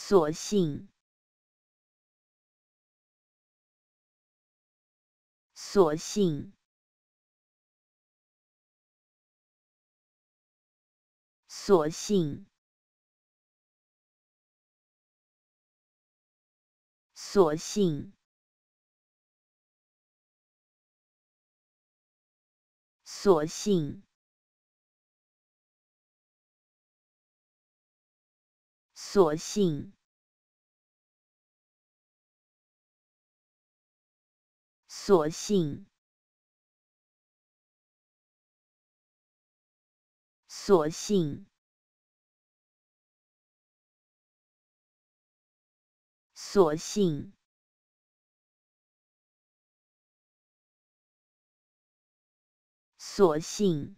所幸，所幸，所幸，所幸，所幸。所幸，所幸，所幸，所幸，所幸。